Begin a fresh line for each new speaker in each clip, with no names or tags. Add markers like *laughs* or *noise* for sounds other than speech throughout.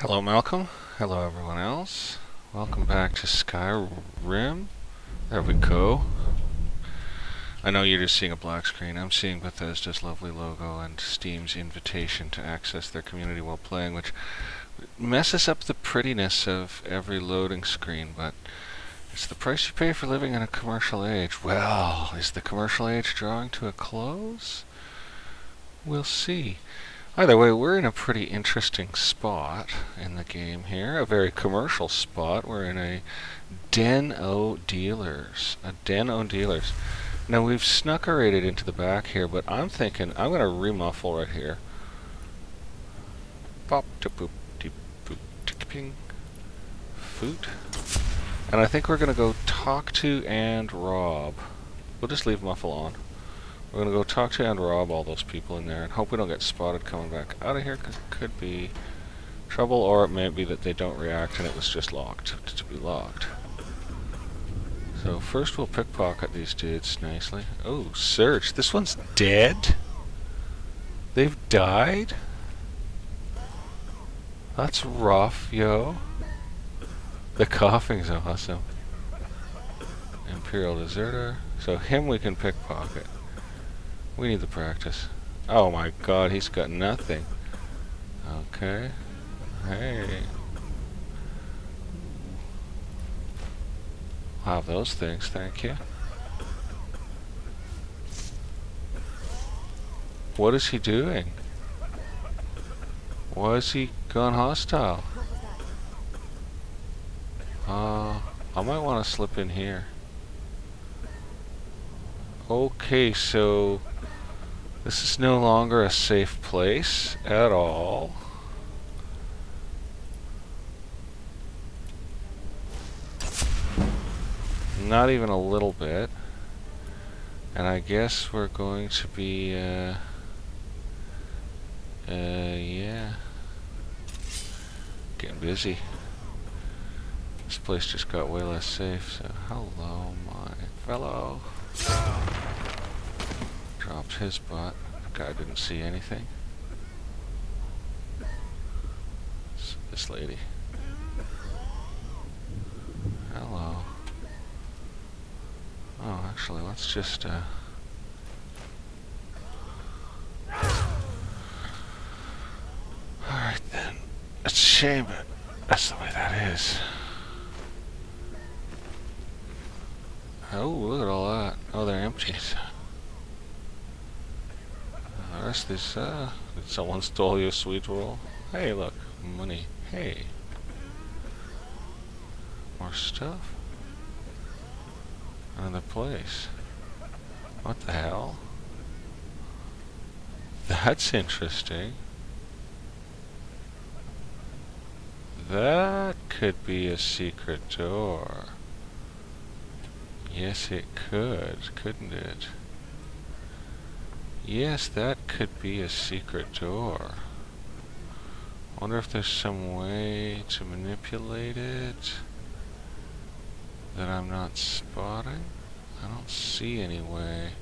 Hello Malcolm, hello everyone else. Welcome back to Skyrim. There we go. I know you're just seeing a black screen. I'm seeing Bethesda's lovely logo and Steam's invitation to access their community while playing, which messes up the prettiness of every loading screen, but it's the price you pay for living in a commercial age. Well, is the commercial age drawing to a close? We'll see. Either way, we're in a pretty interesting spot in the game here. A very commercial spot. We're in a den o' dealers. A den o' dealers. Now we've snuckerated into the back here, but I'm thinking I'm going to remuffle right here. Pop to poop to poop to ping. Foot. And I think we're going to go talk to and rob. We'll just leave muffle on. We're going to go talk to and rob all those people in there and hope we don't get spotted coming back out of here because it could be trouble or it may be that they don't react and it was just locked to be locked. So first we'll pickpocket these dudes nicely. Oh, search. This one's dead? They've died? That's rough, yo. The coughing's awesome. Imperial Deserter. So him we can pickpocket. We need the practice. Oh my god, he's got nothing. Okay. Hey. I'll have those things, thank you. What is he doing? Why is he gone hostile? Uh, I might want to slip in here. Okay, so this is no longer a safe place at all. Not even a little bit. And I guess we're going to be, uh, uh, yeah. Getting busy. This place just got way less safe, so hello, my fellow. Dropped his butt. Guy didn't see anything. It's this lady. Hello. Oh, actually, let's just, uh... Alright then. It's a shame, but that's the way that is. Oh, look at all that. Oh, they're empties. The this, uh, did someone stole your sweet roll? Hey, look, money. Hey. More stuff? Another place. What the hell? That's interesting. That could be a secret door. Yes, it could, couldn't it? Yes, that could be a secret door. wonder if there's some way to manipulate it that I'm not spotting? I don't see any way.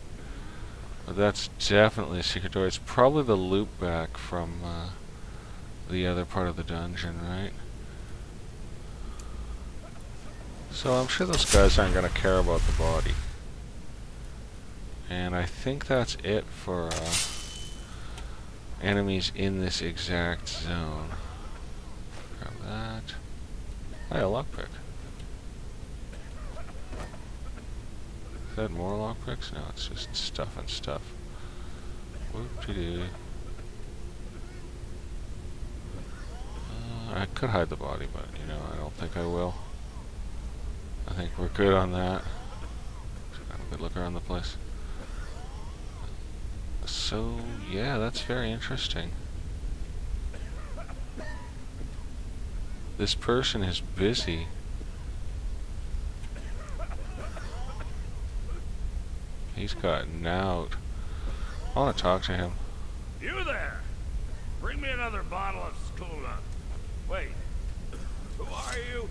But that's definitely a secret door. It's probably the loop back from uh, the other part of the dungeon, right? So I'm sure those guys aren't going to care about the body. And I think that's it for uh, enemies in this exact zone. Grab that. Hey, a lockpick. Is that more lockpicks? No, it's just stuff and stuff. Whoop-de-doo. Uh, I could hide the body, but, you know, I don't think I will. I think we're good on that. Have a good look around the place. So, yeah, that's very interesting. This person is busy. He's gotten out. I want to talk to him.
You there! Bring me another bottle of Skooma. Wait, who are you?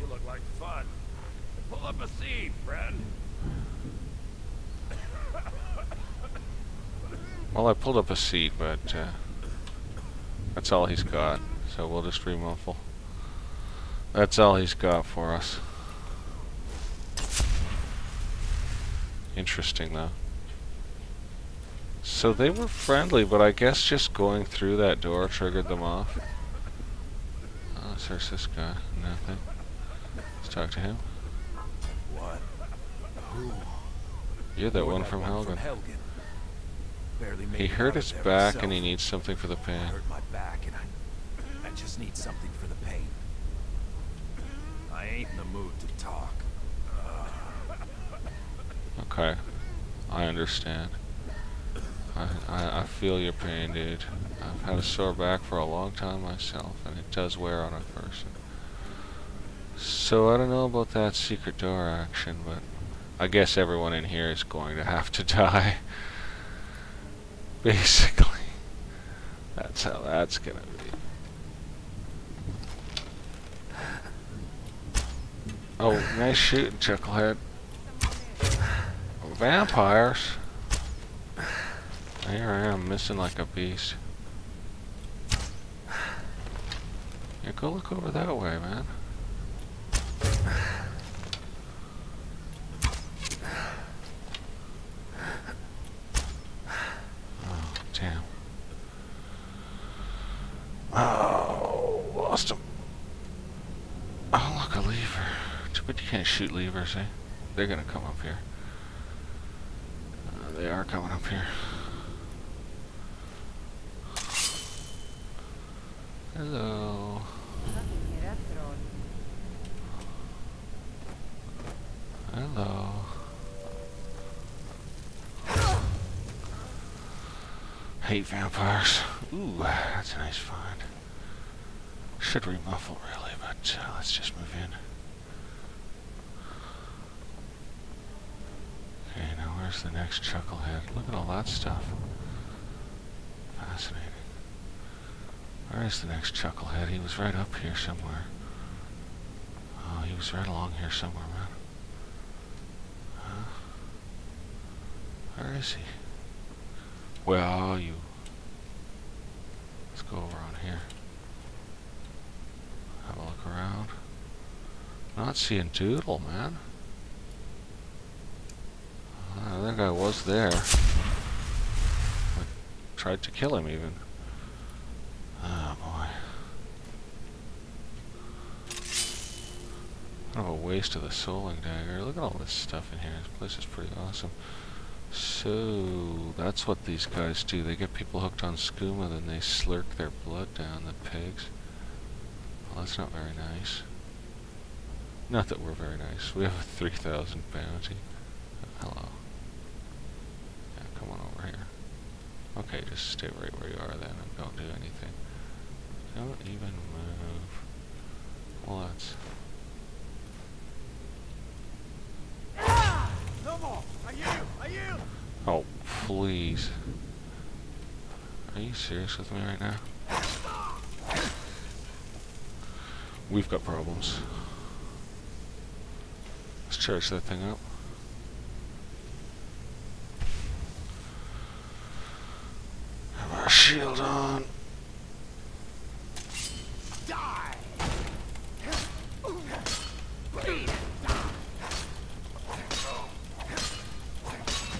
You look like fun. Pull up a seat, friend.
Well, I pulled up a seat, but uh, that's all he's got. So we'll just remuffle. That's all he's got for us. Interesting though. So they were friendly, but I guess just going through that door triggered them off. Oh, there's this guy. Nothing. Let's talk to him.
What? Who?
You're that
You're
one from Helgen.
Helgen. Barely made
He hurt his back
myself.
and he needs something for the
I
pain.
hurt my back and I, I just need something for the pain. I ain't in the mood to talk. *laughs*
Okay. I understand. I, I, I feel your pain, dude. I've had a sore back for a long time myself, and it does wear on a person. So I don't know about that secret door action, but I guess everyone in here is going to have to *laughs* die. Basically. *laughs* That's how that's gonna be. Oh, nice shooting, Chucklehead. Vampires? Here I am, missing like a beast. Yeah, go look over that way, man. Oh, damn. Oh, lost him. Oh, look, a lever. Too bad you can't shoot levers, eh? They're gonna come up here. Uh, they are coming up here. Hello. Hello. Hate vampires. Ooh, that's a nice find. Should remuffle really, but uh, let's just move in. Where's the next chucklehead? Look at all that stuff. Fascinating. Where is the next chucklehead? He was right up here somewhere. Oh, he was right along here somewhere, man. Huh? Where is he? Where are you? Let's go over on here. Have a look around. Not seeing Doodle, man. Uh, that guy was there. I tried to kill him even. Oh boy. Kind of a waste of the souling dagger. Look at all this stuff in here. This place is pretty awesome. So, that's what these guys do. They get people hooked on skooma, then they slurk their blood down, the pigs. Well, that's not very nice. Not that we're very nice. We have a 3,000 bounty. Hello. Yeah, come on over here. Okay, just stay right where you are then and don't do anything. Don't even move. Well, that's...
No more! Are you? Are you?
Oh, please. Are you serious with me right now? We've got problems. Let's charge that thing up. Have our shield on.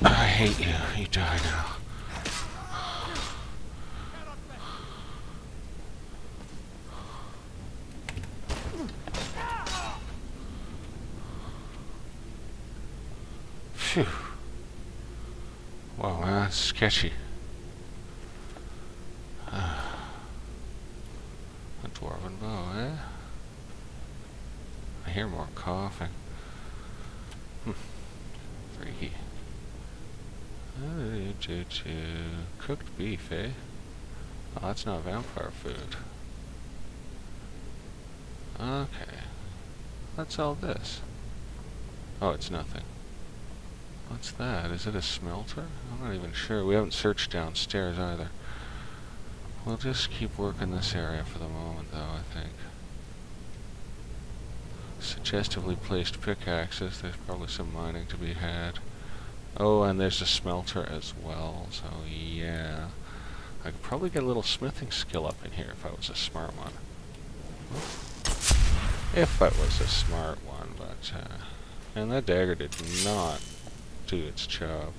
I hate you. You die now. Phew. Wow, that's sketchy. A dwarven bow, eh? I hear more coughing. Hmm. Freaky. Oh, choo choo. Eh? Oh, that's not vampire food. Okay. What's all this? Oh, it's nothing. What's that? Is it a smelter? I'm not even sure. We haven't searched downstairs either. We'll just keep working this area for the moment, though, I think. Suggestively placed pickaxes. There's probably some mining to be had. Oh, and there's a smelter as well, so yeah. I could probably get a little smithing skill up in here if I was a smart one. If I was a smart one, but, uh, and that dagger did not do its job.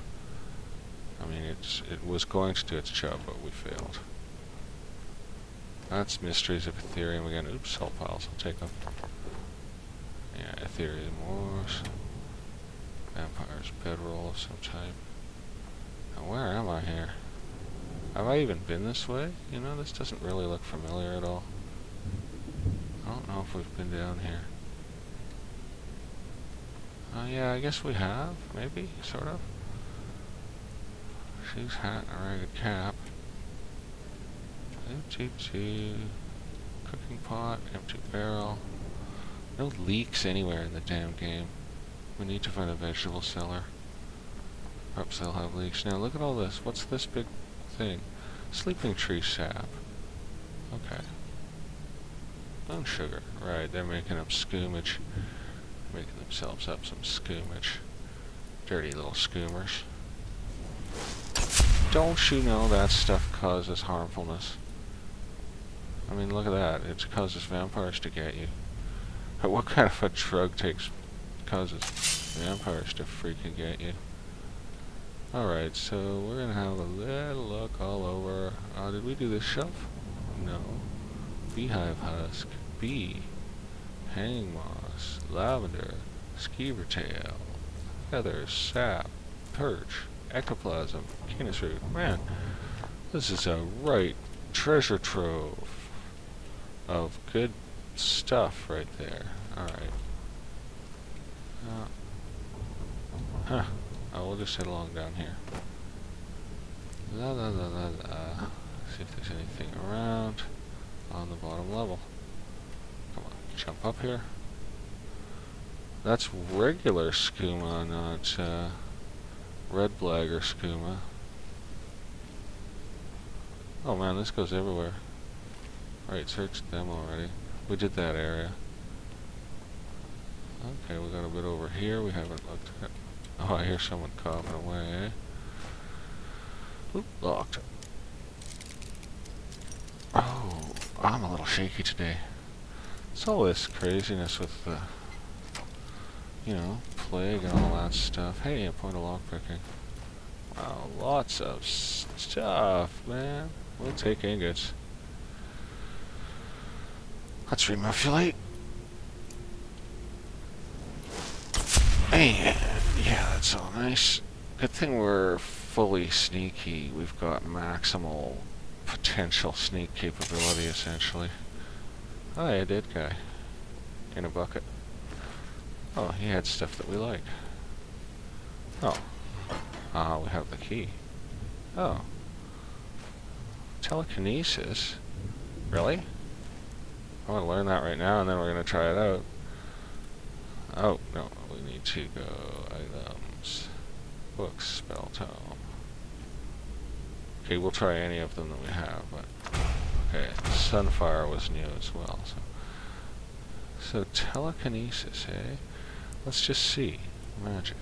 I mean, it's it was going to do its job, but we failed. That's Mysteries of Aetherium again. Oops, salt piles. I'll take them. Yeah, Aetherium Wars. Vampire's bedroll of some type. Now, where am I here? Have I even been this way? You know, this doesn't really look familiar at all. I don't know if we've been down here. Oh, uh, yeah, I guess we have. Maybe, sort of. Shoes, hat, and a ragged cap. Empty Cooking pot, empty barrel. No leaks anywhere in the damn game. We need to find a vegetable cellar. Perhaps they'll have leaks. Now look at all this. What's this big thing? Sleeping tree sap. Okay. Bone sugar. Right, they're making up scoomage. Making themselves up some scoomage. Dirty little schoomers. Don't you know that stuff causes harmfulness? I mean, look at that. It causes vampires to get you. *laughs* What kind of a drug takes causes vampires to freaking get you? Alright, so we're gonna have a little look all over. Uh, did we do this shelf? No. Beehive husk, bee, hang moss, lavender, skeever tail, feathers, sap, perch, ectoplasm, canis root. Man, this is a right treasure trove of good stuff right there. Alright. Uh, huh. Just head along down here. La la la. See if there's anything around on the bottom level. Come on, jump up here. That's regular skooma, not uh, Redwater skooma. Oh man, this goes everywhere. Alright, search them already. We did that area. Okay, we got a bit over here we haven't looked at. Oh, I hear someone coughing away? Oop, locked. Oh, I'm a little shaky today. It's all this craziness with the, you know, plague and all that stuff. Hey, a point of lockpicking. Wow, lots of stuff, man. We'll take ingots. Let's remuffulate. And, yeah, that's all nice. Good thing we're fully sneaky. We've got maximal potential sneak capability, essentially. Oh, yeah, dead guy. In a bucket. Oh, he had stuff that we like. Oh. Ah, uh, we have the key. Oh. Telekinesis? Really? I want to learn that right now, and then we're going to try it out. Oh, no, we need to go items, books, spell tome. Okay, we'll try any of them that we have, but... Okay, Sunfire was new as well, so... So, telekinesis, eh? Let's just see. Magic.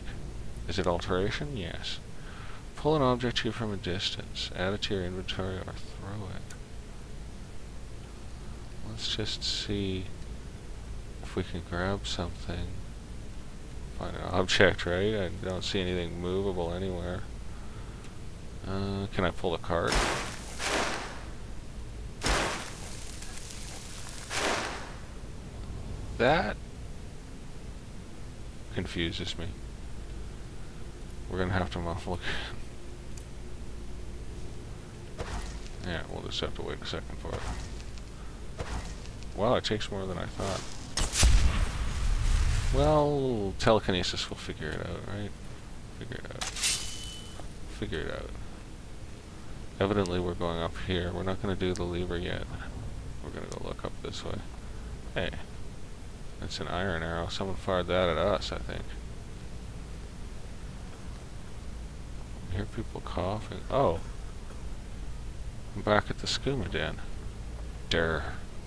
Is it alteration? Yes. Pull an object to you from a distance. Add it to your inventory or throw it. Let's just see if we can grab something. Find an object, right? I don't see anything movable anywhere. Uh, can I pull the cart? That confuses me. We're gonna have to muffle again. yeah, we'll just have to wait a second for it. Wow, it takes more than I thought. Well, telekinesis will figure it out, right? Figure it out. Figure it out. Evidently we're going up here. We're not going to do the lever yet. We're going to go look up this way. Hey. That's an iron arrow. Someone fired that at us, I think. I hear people coughing. Oh. I'm back at the skooma den. Durr.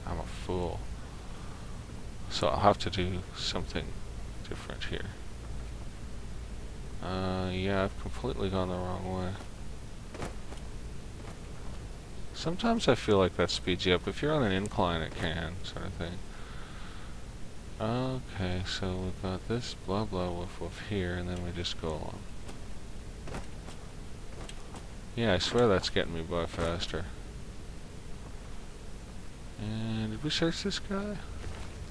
I'm a fool. So I'll have to do something different here. Uh, yeah, I've completely gone the wrong way. Sometimes I feel like that speeds you up. If you're on an incline, it can, sort of thing. Okay, so we've got this blah blah woof woof here, and then we just go along. Yeah, I swear that's getting me by faster. And did we search this guy?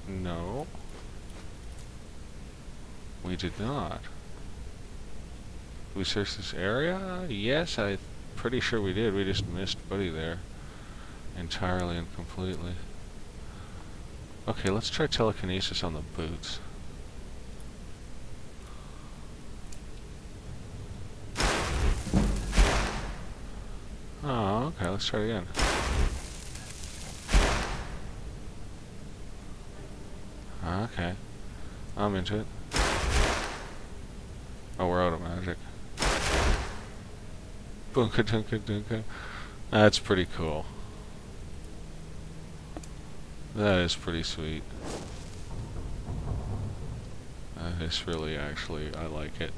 No. We did not. We search this area? Yes, I'm pretty sure we did. We just missed Buddy there. Entirely and completely. Okay, let's try telekinesis on the boots. Oh, okay, let's try it again. Oh, okay. I'm into it. Oh, we're out of magic. Bunka dunka dunka. That's pretty cool. That is pretty sweet. Is really actually, I like it.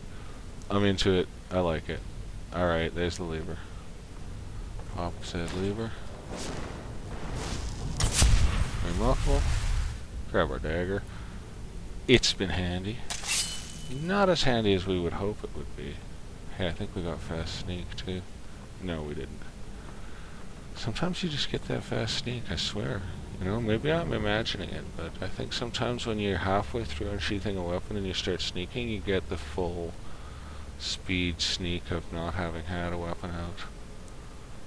I'm into it. I like it. Alright, there's the lever. Pop said lever. Remuffle. Grab our dagger. It's been handy. Not as handy as we would hope it would be. Hey, I think we got fast sneak too. No, we didn't. Sometimes you just get that fast sneak, I swear. You know, maybe I'm imagining it, but I think sometimes when you're halfway through unsheathing a weapon and you start sneaking, you get the full speed sneak of not having had a weapon out.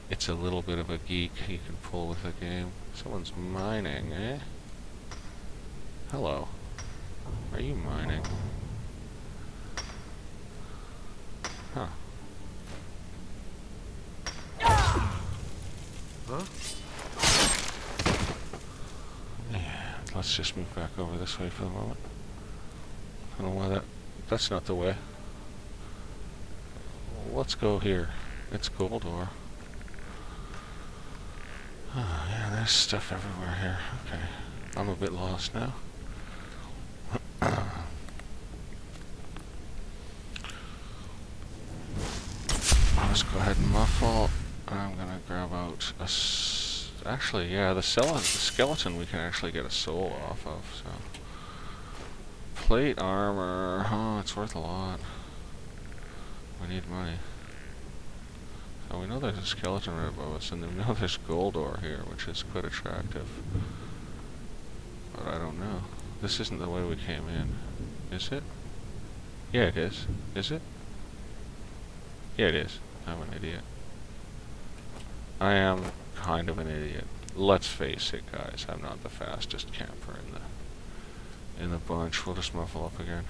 It's a little bit of a geek you can pull with the game. Someone's mining, eh? Hello. Are you mining? Huh.
Huh?
Yeah, let's just move back over this way for the moment. I don't know why that... That's not the way. Let's go here. It's Goldor. Oh, ah, yeah, there's stuff everywhere here. Okay. I'm a bit lost now. Let's go ahead and muffle. I'm gonna grab out a. Actually, yeah, the, the skeleton we can actually get a soul off of. So, plate armor. Oh, it's worth a lot. We need money. So we know there's a skeleton right above us, and we know there's gold ore here, which is quite attractive. But I don't know. This isn't the way we came in. Is it? Yeah, it is. Is it? Yeah, it is. I'm an idiot. I am kind of an idiot. Let's face it, guys. I'm not the fastest camper in the in the bunch. We'll just muffle up again.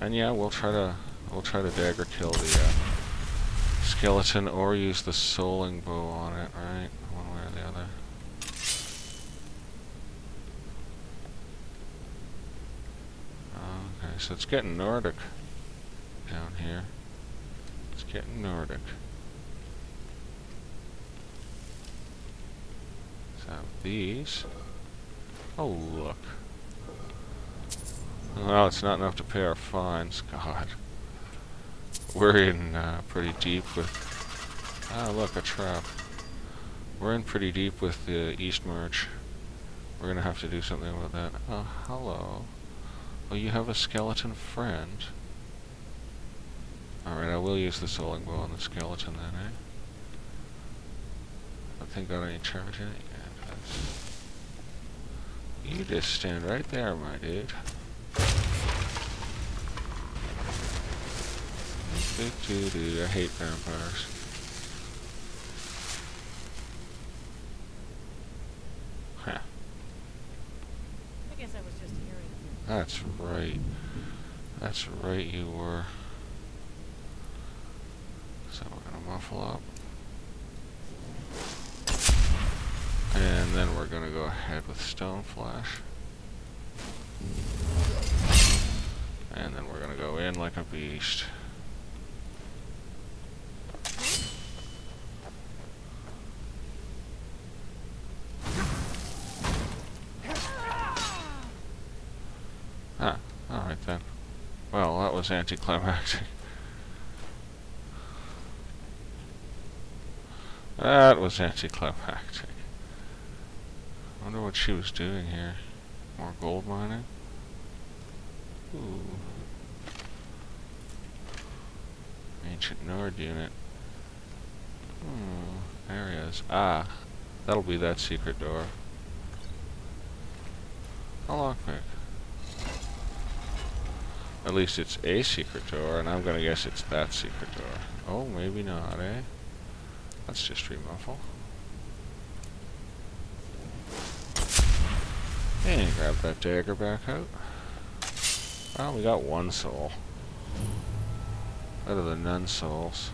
And yeah, we'll try to we'll try to dagger kill the uh, skeleton or use the souling bow on it, right? One way or the other. Okay, so it's getting Nordic down here. It's getting Nordic. So these. Oh look. Well, it's not enough to pay our fines. *laughs* God. We're in uh, pretty deep with... Ah, look, a trap. We're in pretty deep with the Eastmarch. We're gonna have to do something about that. Oh, hello. Oh, you have a skeleton friend. Alright, I will use the souling bow on the skeleton then, eh? I think I got any charge in it? Yeah. You just stand right there, my dude. Do, do, do. I hate vampires. Huh.
I guess I was just hearing.
That's right. That's right, you were. Muffle up. And then we're gonna go ahead with Stone Flesh. And then we're gonna go in like a beast. Ah, alright then. Well, that was anticlimactic. *laughs* That was anticlimactic. I wonder what she was doing here. More gold mining? Ooh. Ancient Nord unit. Hmm, areas. Ah, that'll be that secret door. A lockpick. At least it's a secret door, and I'm gonna guess it's that secret door. Oh, maybe not, eh? Let's just remuffle. And grab that dagger back out. Oh, we got one soul. Out of the nun souls.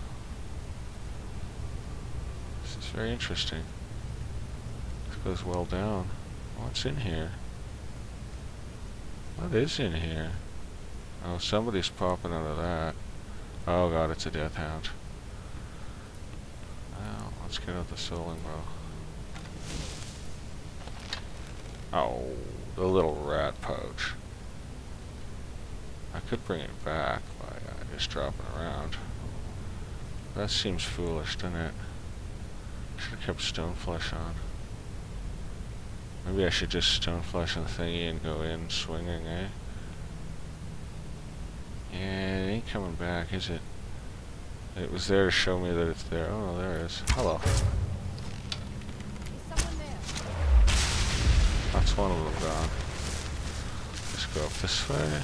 This is very interesting. This goes well down. What's in here? What is in here? Oh, somebody's popping out of that. Oh god, it's a death hound. Let's get out the souling bow. Oh, the little rat pouch. I could bring it back by uh, just dropping around. That seems foolish, doesn't it? Should have kept stone flesh on. Maybe I should just stone flesh on the thingy and go in swinging, eh? Yeah, it ain't coming back, is it? It was there to show me that it's there. Oh, there it is. Hello. That's one of them gone. Just go up this way.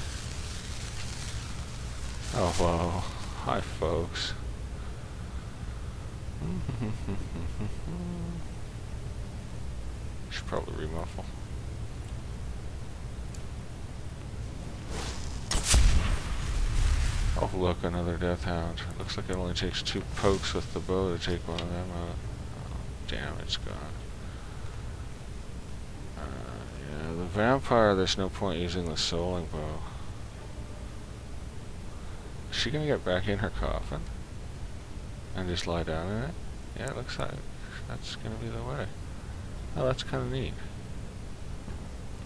Oh, whoa. Hi, folks. *laughs* Should probably remuffle. Oh, look, another death hound. Looks like it only takes two pokes with the bow to take one of them out. Oh, damn, it's gone. Uh, yeah, the vampire, there's no point using the souling bow. Is she gonna get back in her coffin? And just lie down in it? Yeah, it looks like that's gonna be the way. Oh, that's kinda neat.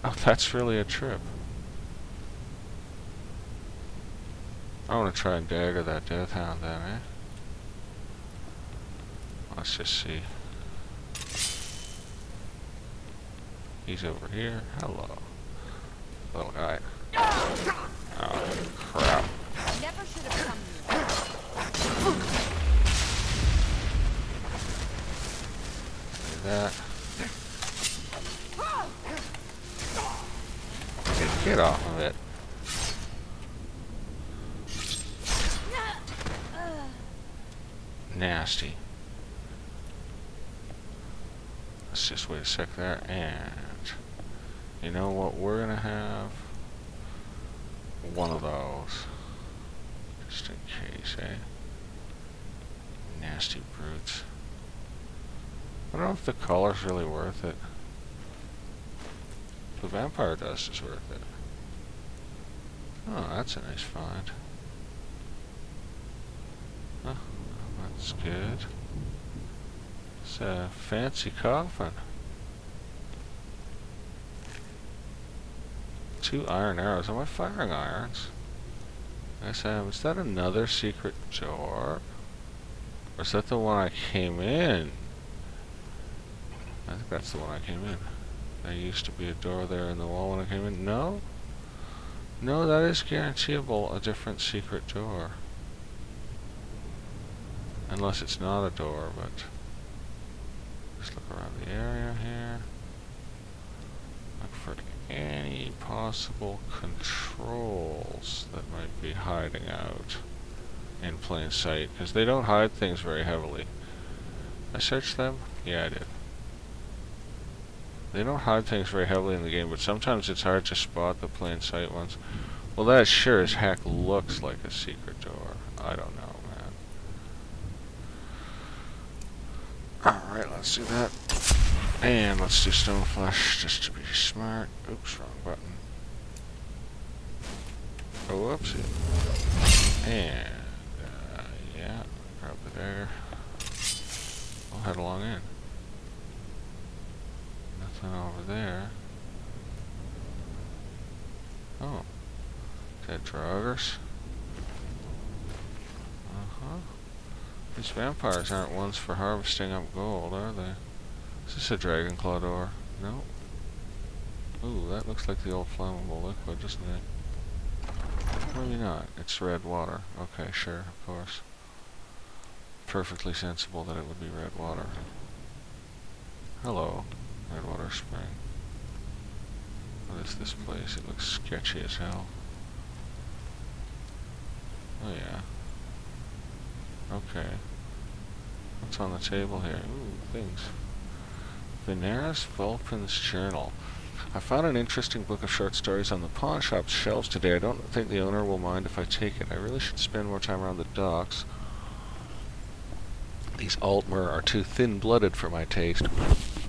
Oh, that's really a trip. I want to try and dagger that death hound then, eh? Let's just see. He's over here. Hello. Little guy. Oh, crap.
Never should have come here.
That. Get, get off of it. Nasty. Sec there, and you know what we're gonna have? One of those. Just in case, eh? Nasty brutes. I don't know if the color's really worth it. The vampire dust is worth it. Oh, that's a nice find. Huh, that's good. It's a fancy coffin. Two iron arrows. Am I firing irons? Yes, I am. Is that another secret door? Or is that the one I came in? I think that's the one I came in. There used to be a door there in the wall when I came in. No? No, that is guaranteeable a different secret door. Unless it's not a door, but... Just look around the area here. Any possible controls that might be hiding out in plain sight. Because they don't hide things very heavily. I searched them? Yeah, I did. They don't hide things very heavily in the game, but sometimes it's hard to spot the plain sight ones. Well, that sure as heck looks like a secret door. I don't know, man. Alright, let's do that. And let's do stone flesh, just to be smart. Oops, wrong button. Oh, whoopsie. And, uh, yeah, grab there. We'll head along in. Nothing over there. Oh. Dead draugrs. Uh-huh. These vampires aren't ones for harvesting up gold, are they? Is this a dragon claw door? No. Ooh, that looks like the old flammable liquid, doesn't it? Maybe not. It's red water. Okay, sure, of course. Perfectly sensible that it would be red water. Hello, Redwater Spring. What is this place? It looks sketchy as hell. Oh yeah. Okay. What's on the table here? Ooh, things. Venarus Vulpin's Journal. I found an interesting book of short stories on the pawn shop's shelves today. I don't think the owner will mind if I take it. I really should spend more time around the docks. These Altmer are too thin-blooded for my taste.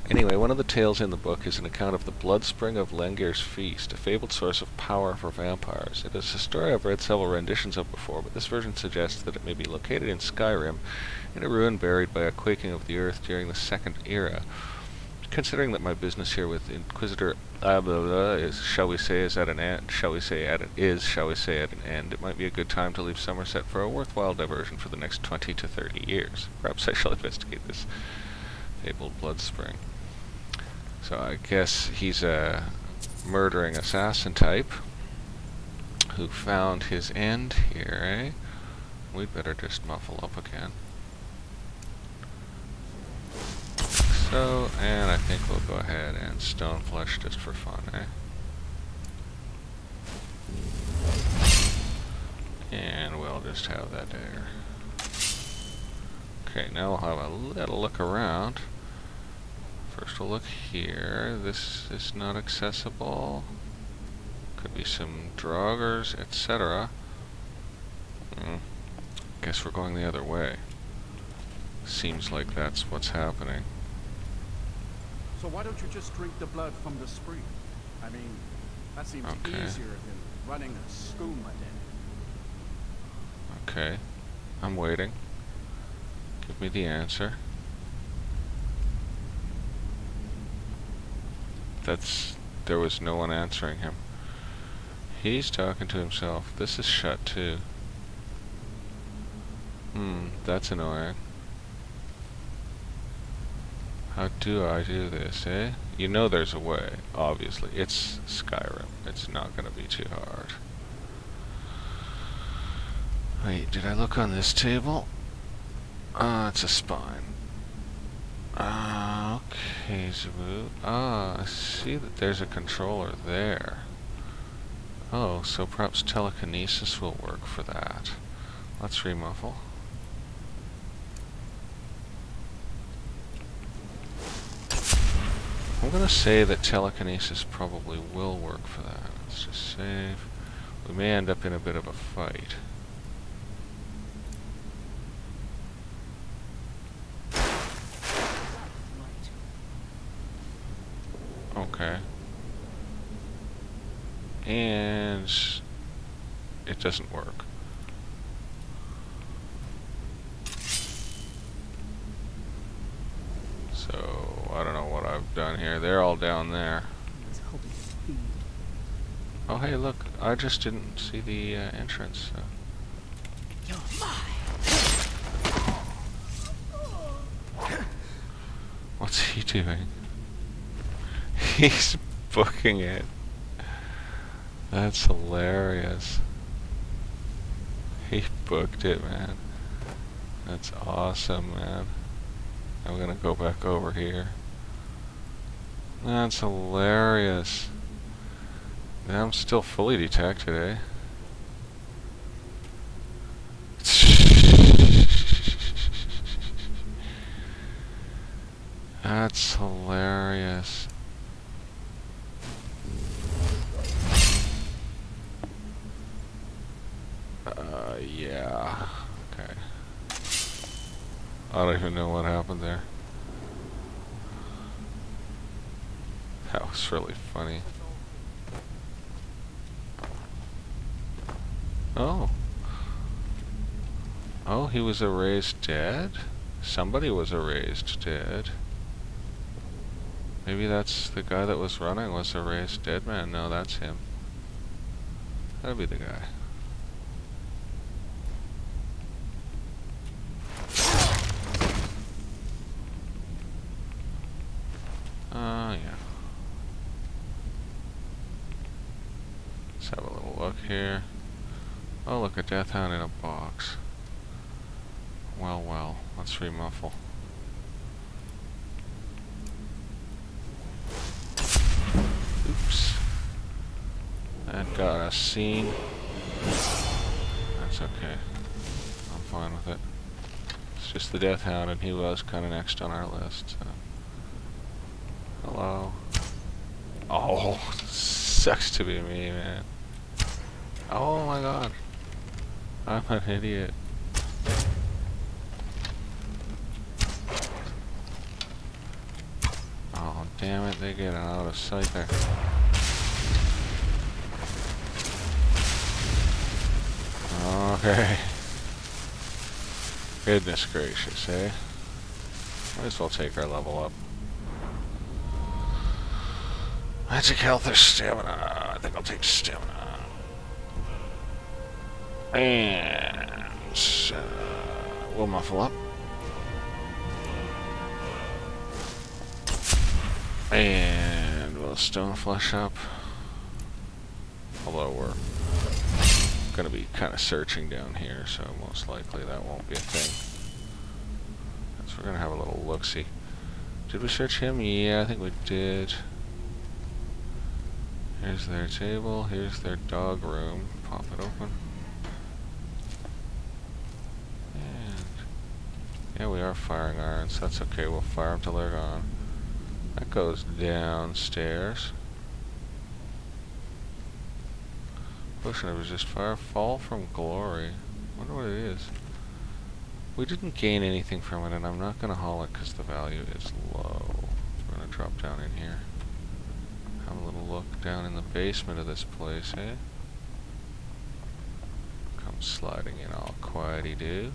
Anyway, one of the tales in the book is an account of the blood spring of Lengir's feast, a fabled source of power for vampires. It is a story I've read several renditions of before, but this version suggests that it may be located in Skyrim, in a ruin buried by a quaking of the earth during the Second Era. Considering that my business here with Inquisitor uh, blah, blah, is, shall we say, is at an end, shall we say, at an, is, shall we say, at an end, it might be a good time to leave Summerset for a worthwhile diversion for the next 20 to 30 years. Perhaps I shall investigate this fabled blood spring. So I guess he's a murdering assassin type who found his end here, eh? We'd better just muffle up again. So, and I think we'll go ahead and stone flush just for fun, eh? And we'll just have that there. Okay, now we'll have a little look around. First we'll look here. This is not accessible. Could be some draugrs, etc. Mm. Guess we're going the other way. Seems like that's what's happening.
So why don't you just drink the blood from the spring? I mean, that seems
Okay.
easier than running a skooma den.
Okay. I'm waiting. Give me the answer. That's... There was no one answering him. He's talking to himself. This is shut too. Hmm, that's annoying. How do I do this, eh? You know there's a way, obviously. It's Skyrim. It's not gonna be too hard. Wait, did I look on this table? Ah, it's a spine. Ah, okay, Zabu. Ah, I see that there's a controller there. Oh, so perhaps telekinesis will work for that. Let's remuffle. I'm gonna say that telekinesis probably will work for that. Let's just save. We may end up in a bit of a fight. Okay. And it doesn't work. So, I don't know what I've done here. They're all down there. Oh, hey, look. I just didn't see the uh, entrance. So. What's he doing? He's booking it. That's hilarious. He booked it, man. That's awesome, man. I'm gonna go back over here. That's hilarious. Yeah, I'm still fully detected, eh? That's hilarious. Uh, yeah. Okay. I don't even know what happened there. Was really funny. Oh. Oh, he was erased dead? Somebody was erased dead. Maybe that's the guy that was running was erased dead man. No, that's him. That'd be the guy. Oh, yeah. Let's have a little look here. Oh, look, a death hound in a box. Well, well, let's remuffle. Oops. That got us seen. That's okay. I'm fine with it. It's just the Death Hound, and he was kind of next on our list. So. Hello. Oh, *laughs* sucks to be me, man. Oh my god. I'm an idiot. Oh, damn it, they get out of sight there. Okay. *laughs* Goodness gracious, eh? Might as well take our level up. Magic health or stamina? I think I'll take stamina. And uh, we'll muffle up. And we'll stone flesh up. Although we're going to be kind of searching down here, so most likely that won't be a thing. So we're going to have a little look-see. Did we search him? Yeah, I think we did. Here's their table, here's their dog room. Pop it open. And yeah, we are firing irons. That's okay, we'll fire them till they're gone. That goes downstairs. Potion of resist fire. Fall from glory. wonder what it is. We didn't gain anything from it, and I'm not going to haul it because the value is low. We're going to drop down in here. Have a little look down in the basement of this place, eh? Come sliding in all quiety do.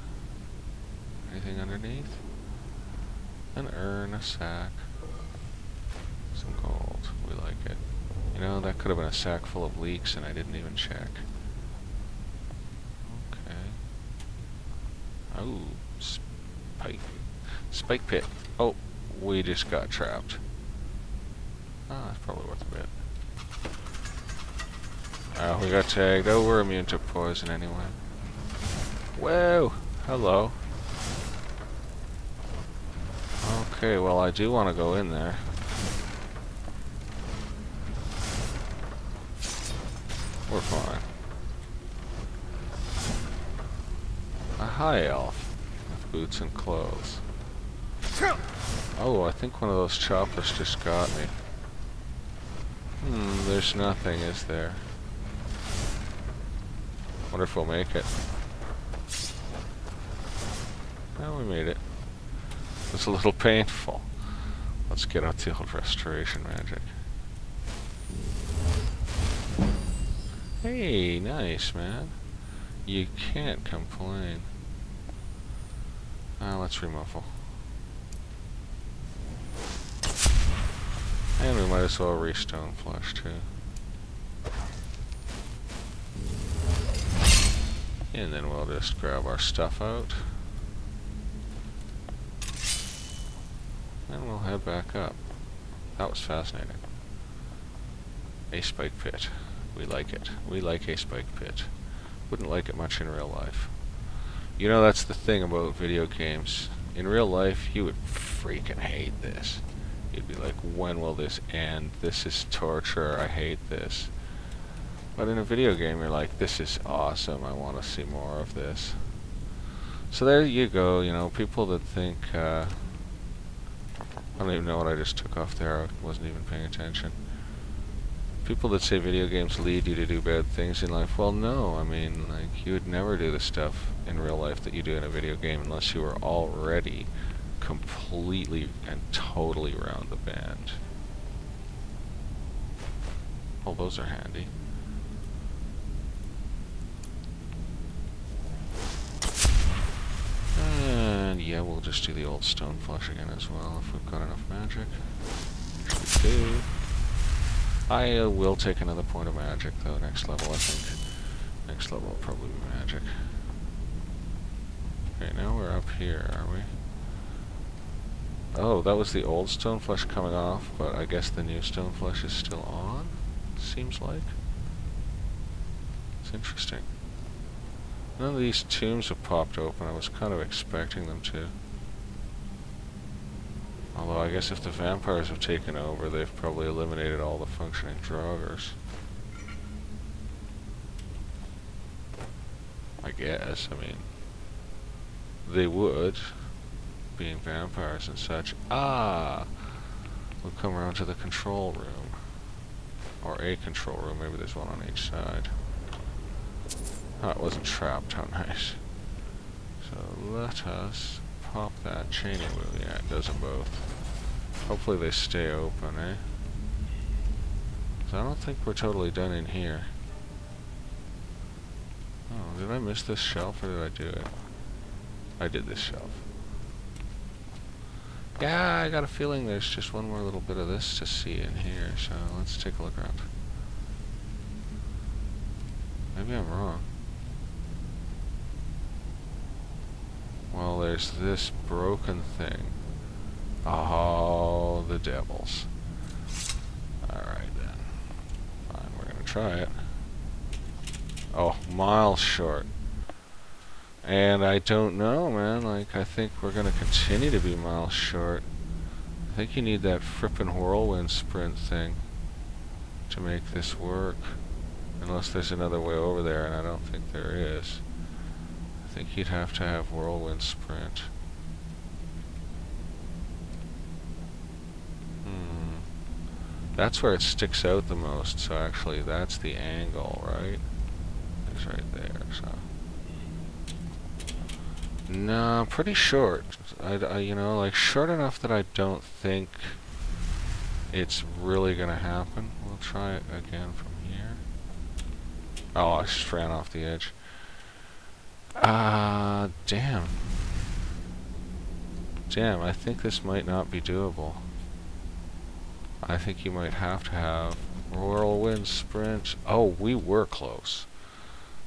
Anything underneath? An urn, a sack. Some gold. We like it. You know, that could have been a sack full of leeks and I didn't even check. Okay. Oh, spike. Spike pit. Oh, we just got trapped. Ah, that's probably worth a bit. Oh, we got tagged. Oh, we're immune to poison anyway. Whoa! Hello. Okay, well I do want to go in there. We're fine. A high elf with boots and clothes. Oh, I think one of those choppers just got me. Hmm, there's nothing, is there? Wonder if we'll make it. No, we made it. It was a little painful. Let's get out the old restoration magic. Hey, nice, man. You can't complain. Ah, let's remuffle. And we might as well restone flesh, too. And then we'll just grab our stuff out. And we'll head back up. That was fascinating. A spike pit. We like it. We like a spike pit. Wouldn't like it much in real life. You know, that's the thing about video games. In real life, you would freaking hate this. You'd be like, when will this end? This is torture. I hate this. But in a video game, you're like, this is awesome. I want to see more of this. So there you go. You know, people that think, uh, I don't even know what I just took off there. I wasn't even paying attention people that say video games lead you to do bad things in life, well, no. I mean, like, you would never do the stuff in real life that you do in a video game unless you were already completely and totally around the bend. Oh, those are handy. And yeah, we'll just do the old stone flesh again as well if we've got enough magic. I uh, will take another point of magic, though, next level, I think. Next level will probably be magic. Okay, now we're up here, are we? Oh, that was the old stone flesh coming off, but I guess the new stone flesh is still on, seems like. It's interesting. None of these tombs have popped open. I was kind of expecting them to. Although I guess if the vampires have taken over, they've probably eliminated all the functioning draugrs. I guess, I mean, they would, being vampires and such. Ah! We'll come around to the control room. Or a control room, maybe there's one on each side. Oh, it wasn't trapped, how *laughs* nice. So let us pop that chaining wheel. Yeah, it does them both. Hopefully they stay open, eh? So I don't think we're totally done in here. Oh, did I miss this shelf or did I do it? I did this shelf. Yeah, I got a feeling there's just one more little bit of this to see in here, so let's take a look around. Maybe I'm wrong. Well, there's this broken thing. Oh, the devils. Alright then. Fine, we're gonna try it. Oh, miles short. And I don't know, man. Like, I think we're gonna continue to be miles short. I think you need that frippin' whirlwind sprint thing to make this work. Unless there's another way over there, and I don't think there is. Think you'd have to have whirlwind sprint. Hmm. That's where it sticks out the most, so actually that's the angle, right? It's right there, so... No, pretty short. I, I, you know, like short enough that I don't think it's really gonna happen. We'll try it again from here. Oh, I just ran off the edge. Ah, damn. Damn, I think this might not be doable. I think you might have to have whirlwind sprint. Oh, we were close.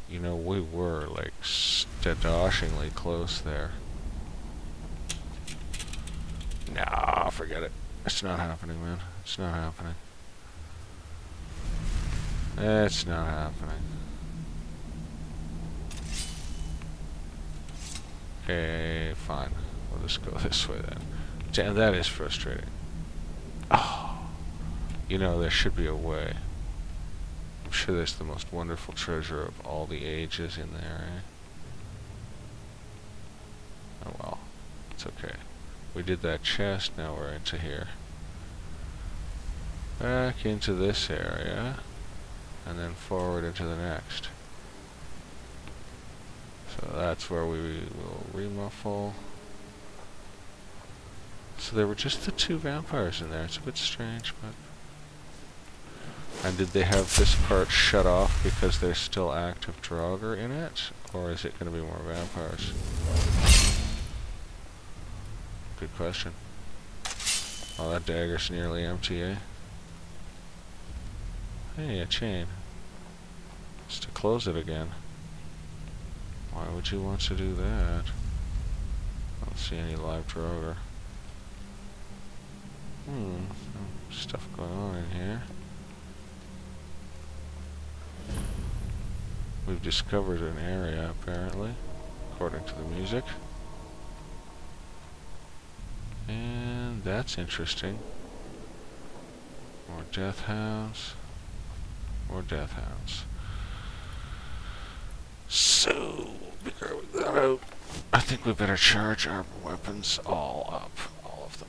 You know, we were like stadoshingly close there. Nah, forget it. It's not happening, man. It's not happening. It's not happening. Okay, fine. We'll just go *laughs* this way then. Damn, that is frustrating. Oh, you know, there should be a way. I'm sure there's the most wonderful treasure of all the ages in there, eh? Oh well, it's okay. We did that chest, now we're into here. Back into this area, and then forward into the next. So that's where we will remuffle. So there were just the two vampires in there. It's a bit strange, but... And did they have this part shut off because there's still active Draugr in it? Or is it going to be more vampires? Good question. Oh, that dagger's nearly empty, eh? Hey, a chain. Just to close it again. Why would you want to do that? I don't see any live Draugr. Hmm, stuff going on in here. We've discovered an area, apparently, according to the music. And that's interesting. More death hounds. More death hounds. So, I think we better charge our weapons all up, all of them.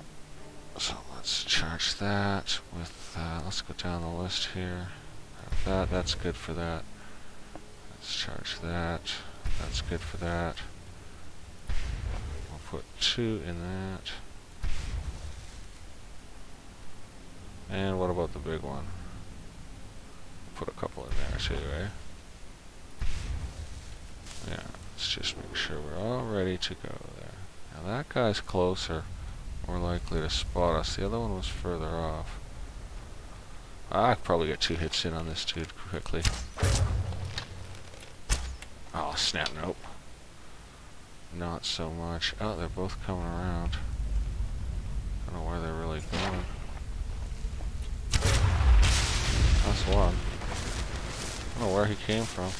So let's charge that with, uh, let's go down the list here. That, that's good for that. Let's charge that. That's good for that. We'll put two in that. And what about the big one? Put a couple in there too, eh? Yeah, let's just make sure we're all ready to go there. Now that guy's closer, more likely to spot us. The other one was further off. I could probably get two hits in on this dude quickly. Oh, snap, nope. Not so much. Oh, they're both coming around. I don't know where they're really going. That's one. I don't know where he came from.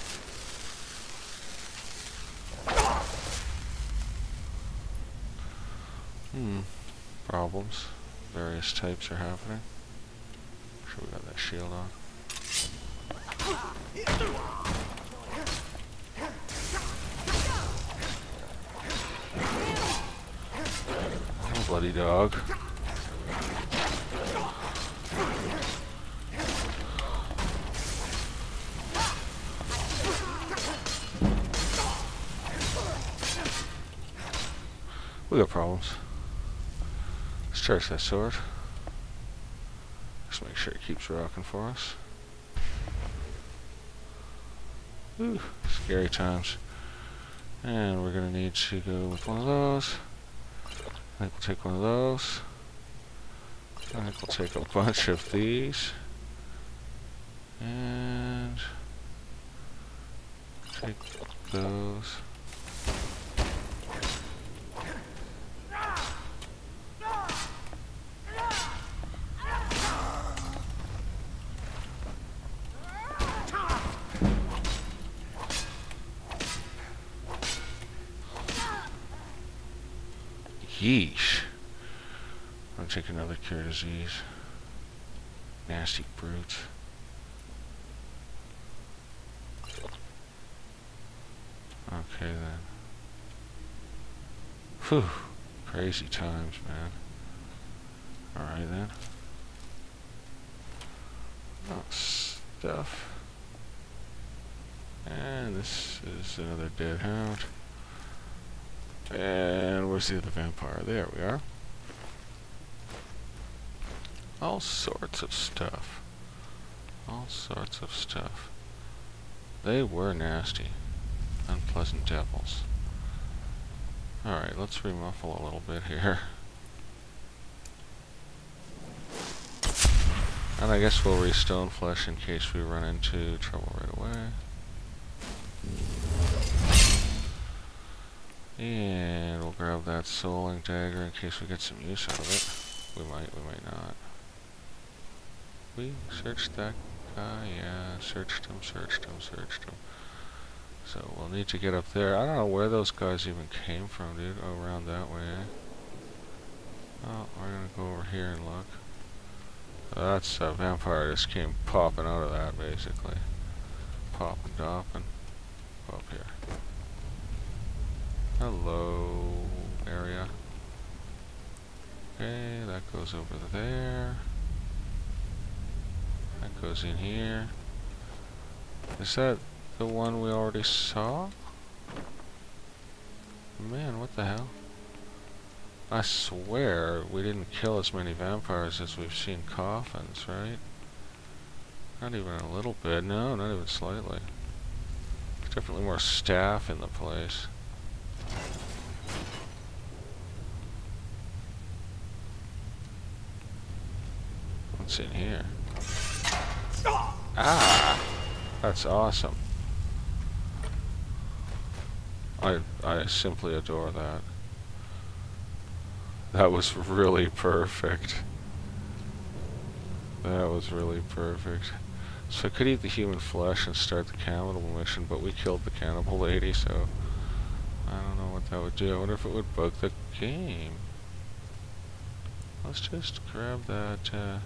Hmm. Problems. Various types are happening. Sure we got that shield on. Oh, bloody dog. We got problems. Charge that sword. Just make sure it keeps rocking for us. Ooh, scary times. And we're gonna need to go with one of those. I think we'll take one of those. I think we'll take a bunch of these. And take those. Yeesh. I'll take another cure disease. Nasty brutes. Okay then. Whew. Crazy times, man. Alright then. Oh, stuff. And this is another dead hound. And where's the other vampire? There we are. All sorts of stuff. All sorts of stuff. They were nasty. Unpleasant devils. Alright, let's remuffle a little bit here. And I guess we'll restone flesh in case we run into trouble right away. And we'll grab that souling dagger in case we get some use out of it. We might, we might not. We searched that guy, yeah, searched him, searched him, searched him. So we'll need to get up there. I don't know where those guys even came from, dude. Oh, around that way? Oh, we're gonna go over here and look. Uh, that's a vampire just came popping out of that, basically. Popping, dopping. Up here. Hello, area. Okay, that goes over there. That goes in here. Is that the one we already saw? Man, what the hell? I swear we didn't kill as many vampires as we've seen coffins, right? Not even a little bit. No, not even slightly. Definitely more staff in the place. What's in here? Ah! That's awesome. I I simply adore that. That was really perfect. That was really perfect. So I could eat the human flesh and start the cannibal mission, but we killed the cannibal lady, so I don't know what that would do. I wonder if it would bug the game. Let's just grab that uh,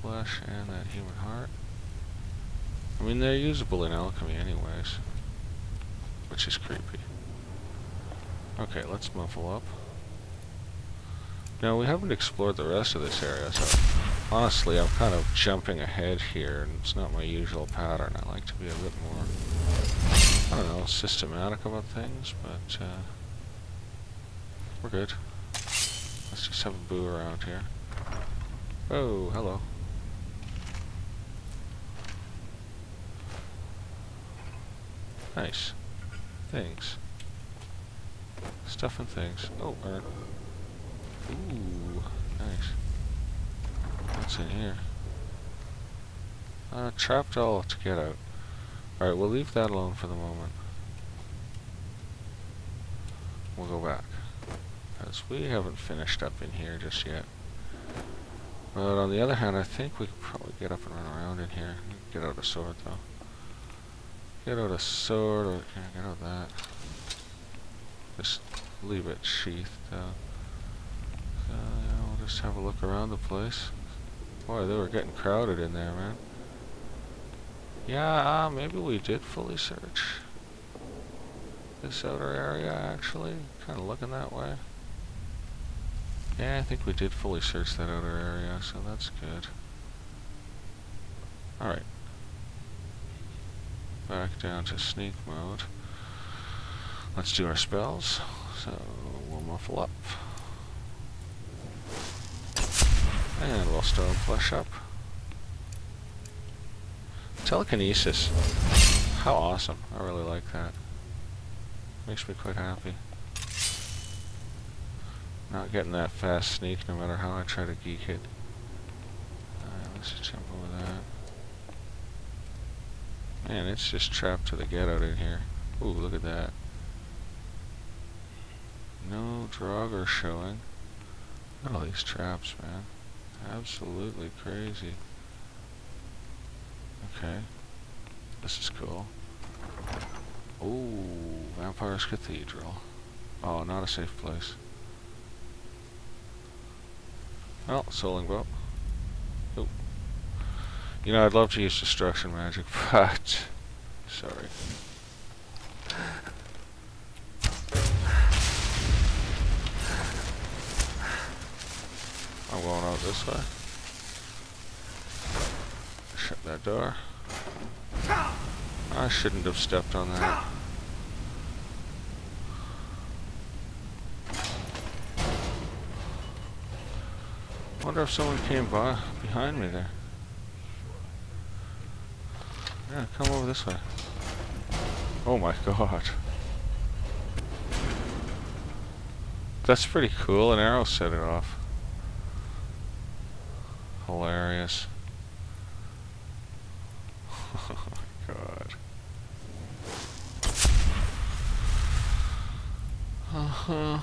flesh and that human heart. I mean, they're usable in alchemy anyways, which is creepy. Okay, let's muffle up. Now, we haven't explored the rest of this area, so honestly, I'm kind of jumping ahead here, and it's not my usual pattern. I like to be a bit more, I don't know, systematic about things, but uh, we're good. Let's just have a boo around here. Oh, hello. Nice. Things. Stuff and things. Oh, urn. Ooh, nice. What's in here? Uh, trapped all to get out. Alright, we'll leave that alone for the moment. We'll go back. Because we haven't finished up in here just yet. But on the other hand, I think we could probably get up and run around in here. Get out a sword, though. Get out a sword, or get out that. Just leave it sheathed, though. So, yeah, we'll just have a look around the place. Boy, they were getting crowded in there, man. Yeah, uh, maybe we did fully search this outer area, actually. Kind of looking that way. Yeah, I think we did fully search that outer area, so that's good. Alright. Back down to sneak mode. Let's do our spells. So, we'll muffle up. And we'll stone flesh up. Telekinesis. How awesome. I really like that. Makes me quite happy. Not getting that fast sneak no matter how I try to geek it. Alright, let's just jump over that. Man, it's just trapped to the get out in here. Ooh, look at that. No Draugr showing. Look at all these traps, man. Absolutely crazy. Okay. This is cool. Ooh, Vampire's Cathedral. Oh, not a safe place. Well, Soling Boat. Oh. You know, I'd love to use destruction magic, *laughs* but... Sorry. I'm going out this way. Shut that door. I shouldn't have stepped on that. Wonder if someone came by behind me there. Yeah, come over this way. Oh my god. That's pretty cool. An arrow set it off. Hilarious. *laughs* oh my god. Uh-huh.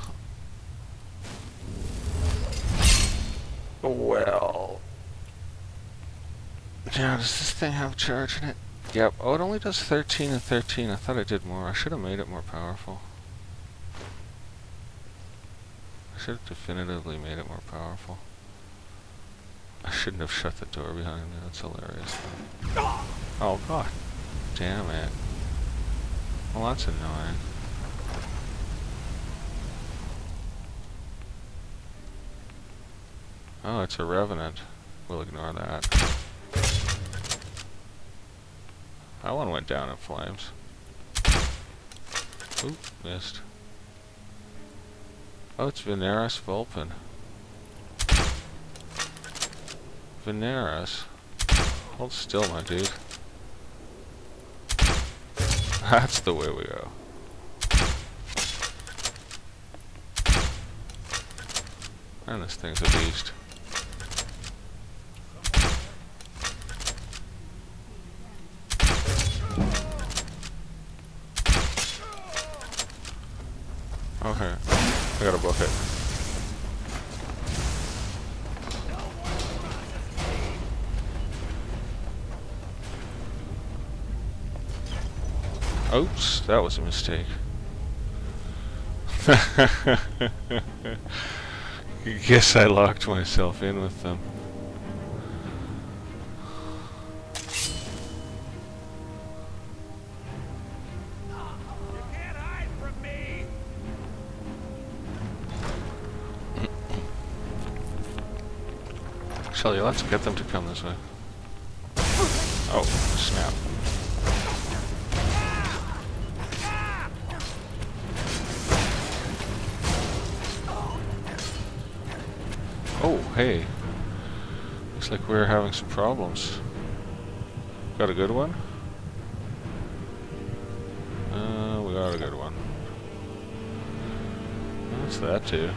Well. Yeah, does this thing have charge in it? Yep. Oh, it only does 13 and 13. I thought it did more. I should have made it more powerful. I should have definitively made it more powerful. I shouldn't have shut the door behind me. That's hilarious. Oh, god. Damn it. Well, that's annoying. Oh, it's a revenant. We'll ignore that. That one went down in flames. Oop, missed. Oh, it's Venarus Vulpin. Venarus? Hold still, my dude. *laughs* That's the way we go. And this thing's a beast. Oops, that was a mistake. *laughs* Guess I locked myself in with them. Shelly, let's get them to come this way. Oh, snap. Hey. Looks like we're having some problems. Got a good one? Uh, we got a good one. What's that do?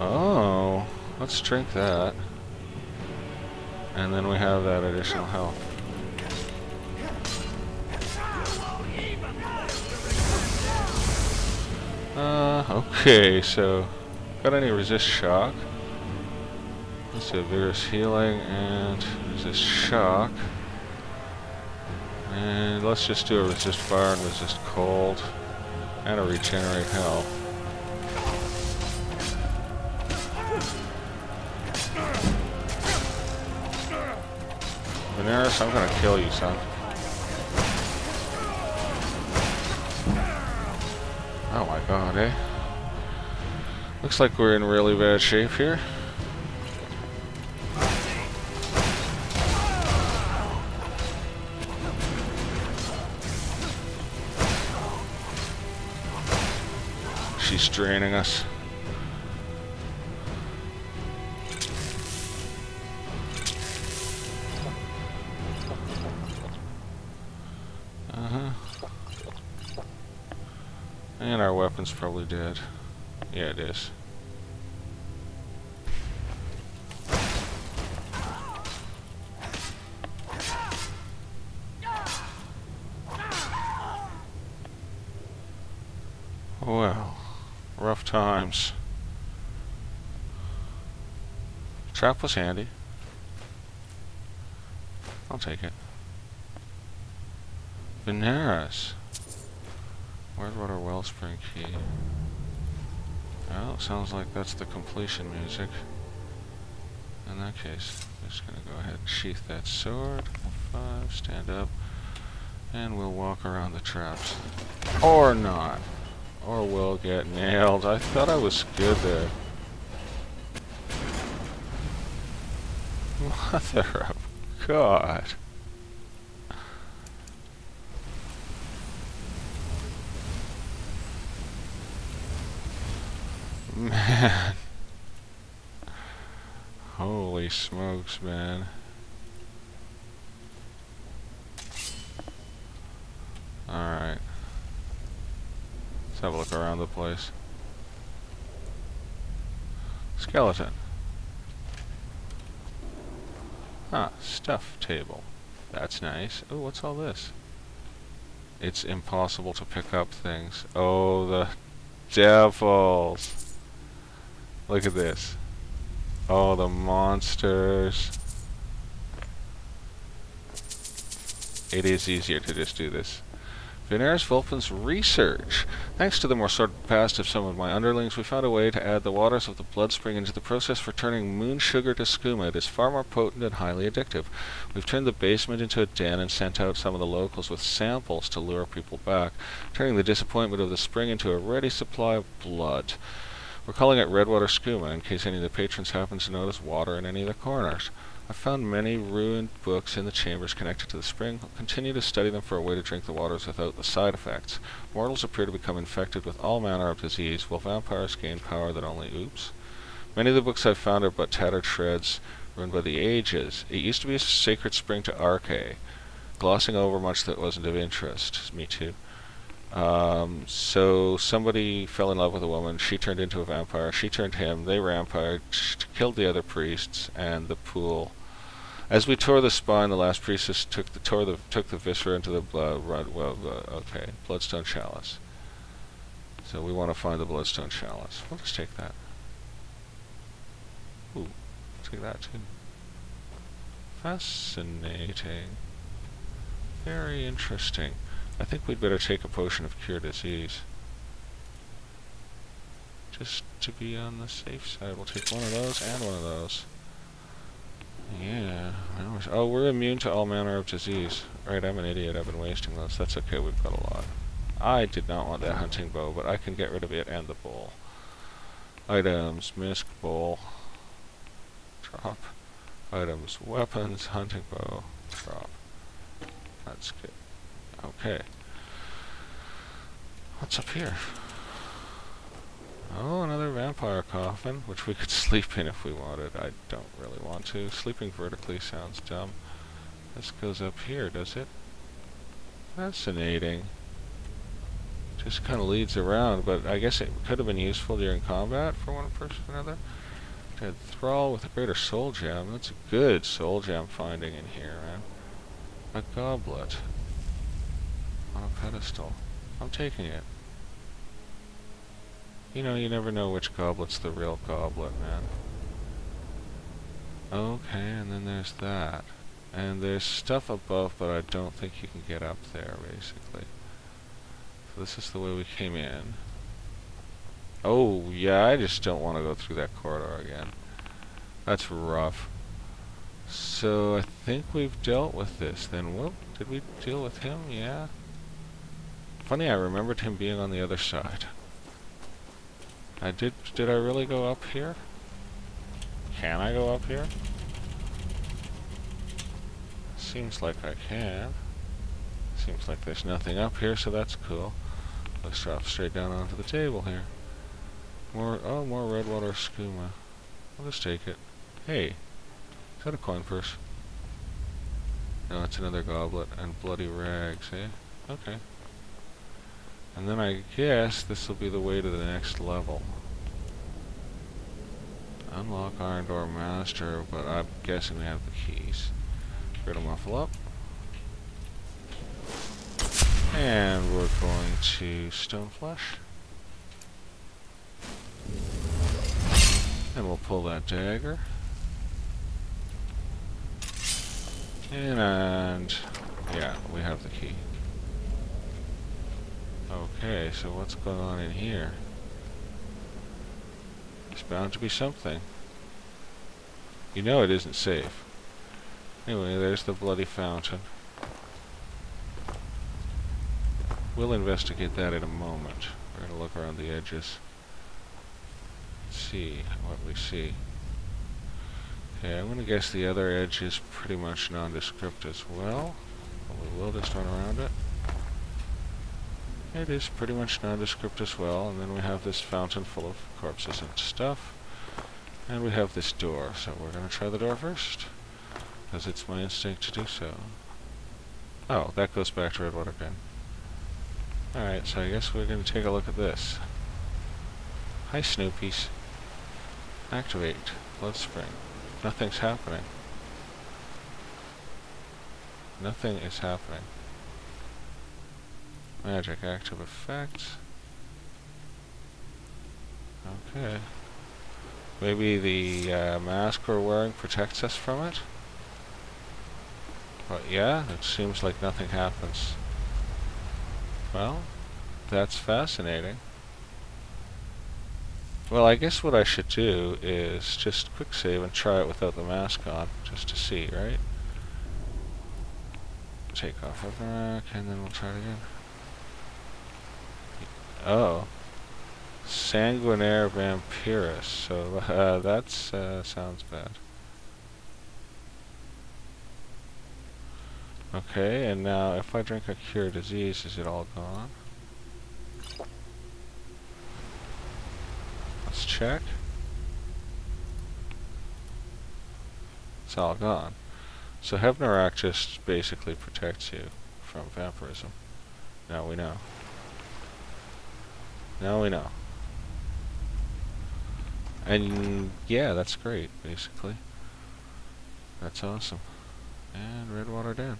Oh, let's drink that. And then we have that additional health. Uh, okay, so got any resist shock? Let's do vigorous healing and resist shock. And let's just do a resist fire and resist cold. And a regenerate hell. Venarus, I'm gonna kill you, son. Oh my god, eh? Looks like we're in really bad shape here. She's draining us. Uh-huh. And our weapon's probably dead. Yeah, it is. Oh, well, rough times. Trap was handy. I'll take it. Venarus. Where's our wellspring key? Well, sounds like that's the completion music. In that case, I'm just gonna go ahead and sheath that sword. Five, stand up, and we'll walk around the traps. Or not. Or we'll get nailed. I thought I was good there. *laughs* Mother of God. Man. *laughs* Holy smokes, man. Alright. Let's have a look around the place. Skeleton. Huh, stuff table. That's nice. Oh, what's all this? It's impossible to pick up things. Oh, the devils. Look at this. Oh, the monsters. It is easier to just do this. Venarus Vulpin's research. Thanks to the more sordid past of some of my underlings, we found a way to add the waters of the blood spring into the process for turning moon sugar to skooma. It is far more potent and highly addictive. We've turned the basement into a den and sent out some of the locals with samples to lure people back, turning the disappointment of the spring into a ready supply of blood. We're calling it Redwater Skooma in case any of the patrons happen to notice water in any of the corners. I found many ruined books in the chambers connected to the spring. I'll continue to study them for a way to drink the waters without the side effects. Mortals appear to become infected with all manner of disease, while vampires gain power that only oops. Many of the books I've found are but tattered shreds, ruined by the ages. It used to be a sacred spring to Arkay, glossing over much that wasn't of interest. Me too. Um, so somebody fell in love with a woman. She turned into a vampire. She turned him. They rampaged, killed the other priests, and the pool. As we tore the spine, the last priestess took the tore the took the viscera into the blood. Well, uh, okay, bloodstone chalice. So we want to find the bloodstone chalice. We'll just take that. Ooh, take that too. Fascinating. Very interesting. I think we'd better take a potion of cure disease. Just to be on the safe side, we'll take one of those and one of those. Yeah. Oh, we're immune to all manner of disease. Right, I'm an idiot. I've been wasting those. That's okay, we've got a lot. I did not want that hunting bow, but I can get rid of it and the bowl. Items, misc bowl. Drop. Items, weapons, hunting bow. Drop. That's good. Okay. What's up here? Oh, another vampire coffin, which we could *laughs* sleep in if we wanted. I don't really want to. Sleeping vertically sounds dumb. This goes up here, does it? Fascinating. Just kind of leads around, but I guess it could have been useful during combat for one person or another. Dead Thrall with a greater soul gem. That's a good soul gem finding in here, man. A goblet. On a pedestal. I'm taking it. You know, you never know which goblet's the real goblet, man. Okay, and then there's that. And there's stuff above, but I don't think you can get up there, basically. So this is the way we came in. Oh, yeah, I just don't want to go through that corridor again. That's rough. So I think we've dealt with this then. Whoop, did we deal with him? Yeah. Funny, I remembered him being on the other side. I did, did I really go up here? Can I go up here? Seems like I can. Seems like there's nothing up here, so that's cool. Let's drop straight down onto the table here. More, oh, more Redwater skooma. I'll just take it. Hey, is that a coin purse? No, it's another goblet and bloody rags, eh? Okay. And then I guess this will be the way to the next level. Unlock Iron Door Master, but I'm guessing we have the keys. We're gonna muffle up. And we're going to Stone Stoneflesh. And we'll pull that dagger. And, yeah, we have the key. Okay, so what's going on in here? It's bound to be something. You know it isn't safe. Anyway, there's the bloody fountain. We'll investigate that in a moment. We're going to look around the edges. See what we see. Okay, I'm going to guess the other edge is pretty much nondescript as well. But we will just run around it. It is pretty much nondescript as well, and then we have this fountain full of corpses and stuff. And we have this door, so we're going to try the door first. Because it's my instinct to do so. Oh, that goes back to Redwater again. Alright, so I guess we're going to take a look at this. Hi, Snoopies. Activate. Blood spring. Nothing's happening. Nothing is happening. Magic active effect. Okay. Maybe the uh, mask we're wearing protects us from it? But yeah, it seems like nothing happens. Well, that's fascinating. Well, I guess what I should do is just quick save and try it without the mask on, just to see, right? Take off Ragnarok, and then we'll try it again. Oh. Sanguinare Vampiris, so *laughs* uh, that uh, sounds bad. Okay, and now if I drink a cure disease, is it all gone? Let's check. It's all gone. So Hevnoraak just basically protects you from vampirism. Now we know. Now we know. And yeah, that's great, basically. That's awesome. And Redwater Dam.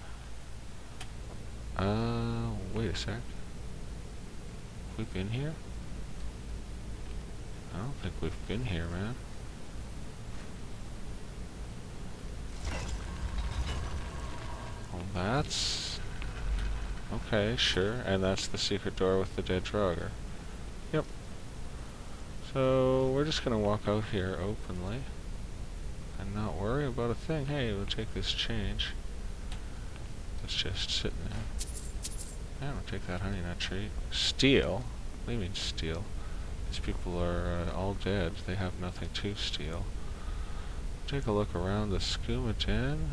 Uh, wait a sec. We've been here? I don't think we've been here, man. Well, that's... Okay, sure. And that's the secret door with the dead Draugr. So, we're just gonna walk out here openly. And not worry about a thing. Hey, we'll take this change. It's just sitting there. Yeah, I'll take that honey nut treat. Steal? What do you mean steal? These people are uh, all dead. They have nothing to steal. Take a look around the skooma den.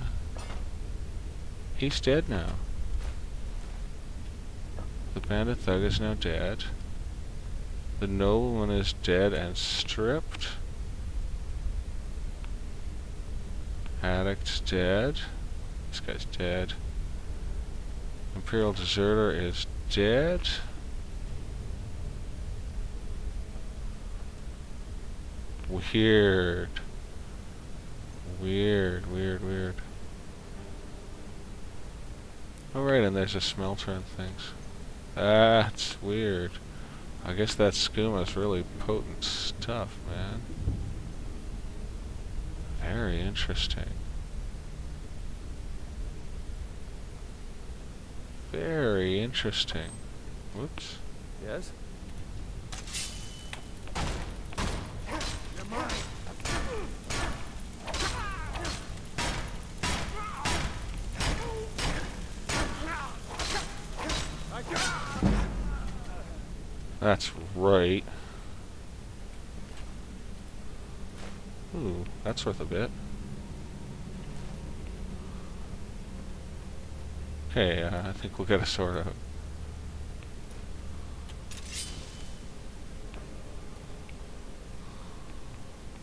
He's dead now. The bandit thug is now dead. The nobleman is dead and stripped. Addict dead. This guy's dead. Imperial deserter is dead. Weird. Weird, weird, weird. Oh right, and there's a smelter and things. That's weird. I guess that skooma is really potent stuff, man. Very interesting. Very interesting. Whoops.
Yes?
That's right. Ooh, that's worth a bit. Okay, uh, I think we'll get a sword out.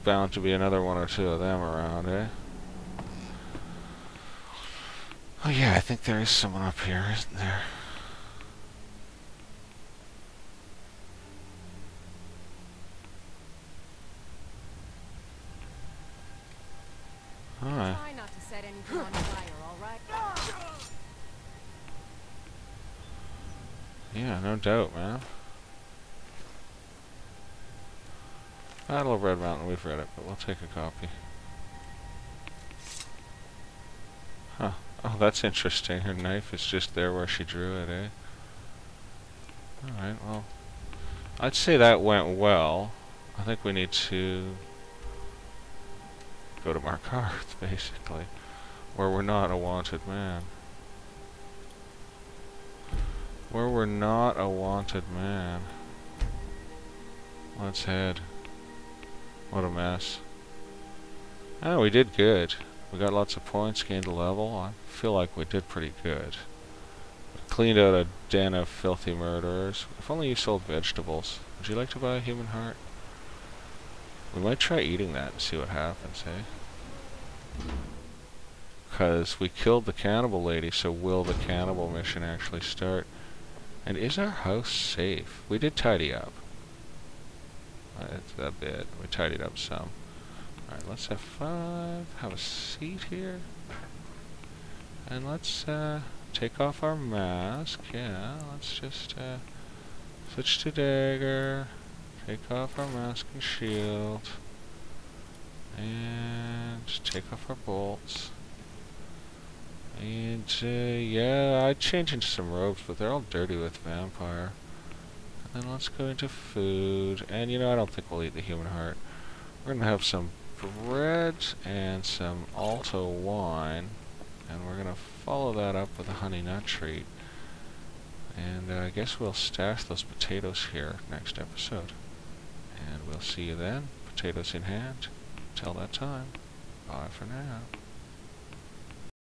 Bound to be another one or two of them around, eh? Oh yeah, I think there is someone up here, isn't there? Yeah, no doubt, man. Battle of Red Mountain, we've read it, but we'll take a copy. Huh. Oh, that's interesting. Her knife is just there where she drew it, eh? Alright, well. I'd say that went well. I think we need to go to Markarth, *laughs* basically. Where we're not a wanted man. Where we're not a wanted man. Let's head. What a mess. Oh, we did good. We got lots of points, gained a level. I feel like we did pretty good. Cleaned out a den of filthy murderers. If only you sold vegetables. Would you like to buy a human heart? We might try eating that and see what happens, eh? Because we killed the cannibal lady, so will the cannibal mission actually start? And is our house safe? We did tidy up. That's a bit. We tidied up some. Alright, let's have five. Have a seat here. And let's uh, take off our mask. Yeah, let's just uh, switch to dagger. Take off our mask and shield. And take off our bolts. And uh, yeah, I'd change into some robes, but they're all dirty with vampire. And then let's go into food. And you know, I don't think we'll eat the human heart. We're gonna have some bread and some alto wine. And we're gonna follow that up with a honey nut treat. And uh, I guess we'll stash those potatoes here next episode. And we'll see you then, potatoes in hand. Till that time, bye for now.